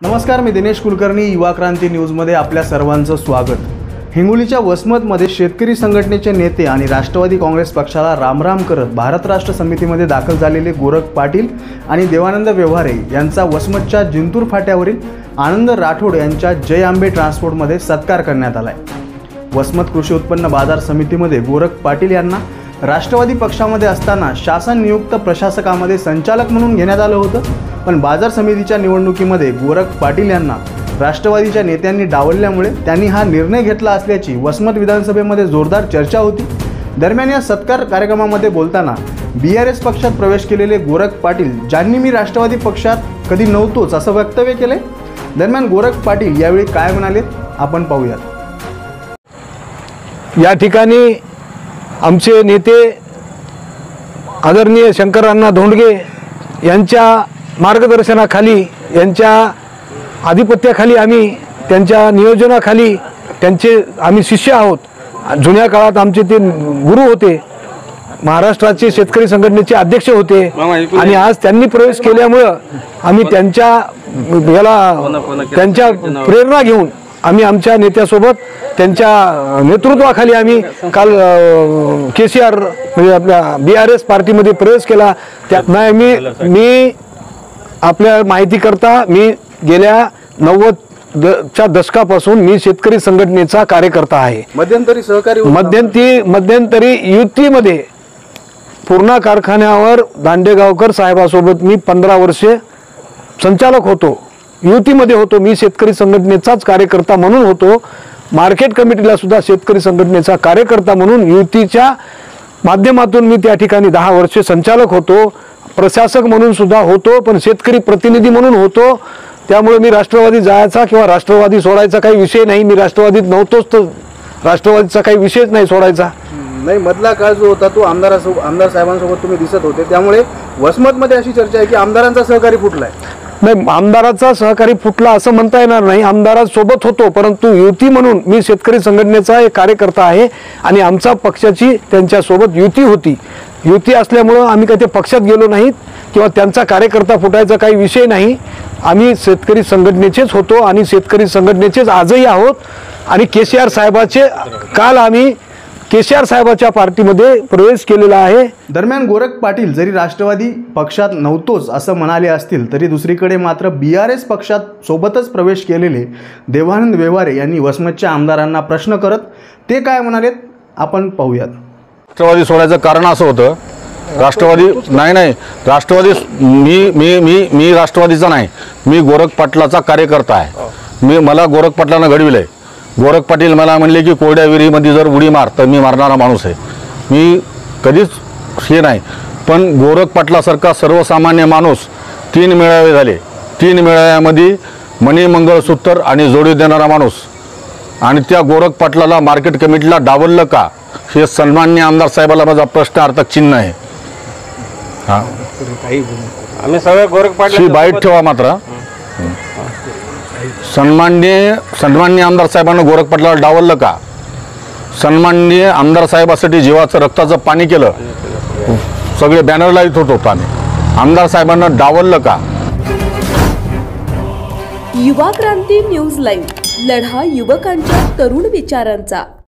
नमस्कार मी दिनेश कुलकर्णी युवा क्रांती न्यूजमध्ये आपल्या सर्वांचं स्वागत. हिंगोलीच्या वसमतमध्ये शेतकरी संघटनेचे नेते आणि राष्ट्रवादी काँग्रेस पक्षाला रामराम करत भारत राष्ट्र समितीमध्ये दाखल झालेले गोरख पाटील आणि देवानंद व्यवहारे यांचा वसमतच्या जिंतूर फाट्यावरील आनंद राठोड यांच्या जय आंबे ट्रान्सपोर्टमध्ये सत्कार करण्यात आलाय. वसमत कृषी उत्पन्न बाजार समितीमध्ये गोरख पाटील यांना राष्ट्रवादी पक्षामध्ये असताना शासन नियुक्त प्रशासकामध्ये संचालक म्हणून घेण्यात आलं होतं. पण बाजार समितीच्या निवडणुकीमध्ये गोरख पाटील यांना राष्ट्रवादीच्या नेत्यांनी डावलल्यामुळे त्यांनी हा निर्णय घेतला असल्याची वसमत विधानसभेमध्ये जोरदार चर्चा होती. दरम्यान या सत्कार कार्यक्रमामध्ये बोलताना बी आर एस पक्षात प्रवेश केलेले गोरख पाटील ज्यांनी मी राष्ट्रवादी पक्षात कधी नव्हतोच असं वक्तव्य केले? दरम्यान गोरख पाटील यावेळी काय म्हणाले? आपण पाहूयात. या ठिकाणी आमचे नेते आदरणीय शंकरांना धोंडगे यांच्या मार्गदर्शनाखाली यांच्या आधिपत्याखाली आम्ही त्यांच्या नियोजनाखाली त्यांचे आम्ही शिष्य आहोत. जुन्या काळात आमचे ते गुरु होते महाराष्ट्राचे शेतकरी संघटनेचे अध्यक्ष होते आणि आज त्यांनी प्रवेश केल्यामुळं आम्ही त्यांच्या याला त्यांच्या प्रेरणा घेऊन आम्ही आमच्या नेत्यासोबत त्यांच्या नेतृत्वाखाली आम्ही काल के सी आर म्हणजे आपल्या बी आर एस पार्टीमध्ये प्रवेश केला. त्यात नाही मी मी आपल्या माहितीकरता मी गेल्या नव्वद च्या दशकापासून मी शेतकरी संघटनेचा कार्यकर्ता आहे. मध्यंतरी सहकारी. मध्यंतरी मध्यंतरी युतीमध्ये पूर्णा कारखान्यावर दांडेगावकर साहेबासोबत मी पंधरा वर्षे संचालक होतो. युतीमध्ये होतो. मी शेतकरी संघटनेचाच कार्यकर्ता म्हणून होतो. मार्केट कमिटीला सुद्धा शेतकरी संघटनेचा कार्यकर्ता म्हणून युतीच्या माध्यमातून मी त्या ठिकाणी दहा वर्षे संचालक होतो. प्रशासक म्हणून सुद्धा होतो पण शेतकरी प्रतिनिधी म्हणून होतो. त्यामुळे मी राष्ट्रवादी जायचा किंवा राष्ट्रवादी सोडायचा काही विषय नाही. मी राष्ट्रवादीत नव्हतोच तर राष्ट्रवादीचा काही विषयच नाही सोडायचा. नाही मधला काळ जो होता तो आमदारासोबत आमदार साहेबांसोबत तुम्ही दिसत होते. त्यामुळे वसमतमध्ये अशी चर्चा आहे की आमदारांचा सहकारी फुटलाय. नाही आमदाराचा सहकारी फुटला असं म्हणता येणार नाही. आमदारासोबत होतो परंतु युती म्हणून मी शेतकरी संघटनेचा एक कार्यकर्ता आहे आणि आमचा पक्षाची त्यांच्यासोबत युती होती. युती असल्यामुळं आम्ही काही ते पक्षात गेलो नाहीत किंवा त्यांचा कार्यकर्ता फुटायचा काही विषय नाही. आम्ही शेतकरी संघटनेचेच होतो आणि शेतकरी संघटनेचेच आजही आहोत. आणि के सी आर साहेबाचे काल आम्ही के सी आर साहेबाच्या पार्टीमध्ये प्रवेश केलेला आहे. दरम्यान गोरख पाटील जरी राष्ट्रवादी पक्षात नव्हतोच असं म्हणाले असतील तरी दुसरीकडे मात्र बी आर एस पक्षात सोबतच प्रवेश केलेले देवानंद व्यवहारे यांनी वसमतच्या आमदारांना प्रश्न करत ते काय म्हणालेत आपण पाहूयात. राष्ट्रवादी सोडायचं कारण असं होतं. राष्ट्रवादी नाही नाही. राष्ट्रवादी मी मी मी मी राष्ट्रवादीचा नाही. मी गोरख पाटलाचा कार्यकर्ता आहे. मी मला गोरख पाटलानं घडविलं आहे गोरख पाटील मला म्हणले की कोरड्या विहिरीमध्ये जर उडी मार तर मी मारणारा माणूस आहे. मी कधीच हे नाही. पण गोरख पाटलासारखा सर्वसामान्य माणूस तीन मेळावे झाले. तीन मेळाव्यामध्ये मणी मंगळसूत्र आणि जोडी देणारा माणूस. आणि त्या गोरख पाटलाला मार्केट कमिटीला डावललं का? हे सन्मान्य आमदार साहेबाला माझा प्रश्नार्थक चिन्ह आहे. हा. आम्ही सगळे गोरख ही पाटील बाईट ठेवा मात्र. सन्मान्य सन्मान्य आमदार साहेबांना गोरख पाटलाला डावललं का? सन्मान्य आमदार साहेबासाठी जीवाचं रक्ताचं पाणी केलं. सगळे बॅनर लावित होतो आम्ही आमदार साहेबांना डावललं का? युवा क्रांती न्यूज लाईव्ह. लढा युवकांच्या तरुण विचारांचा.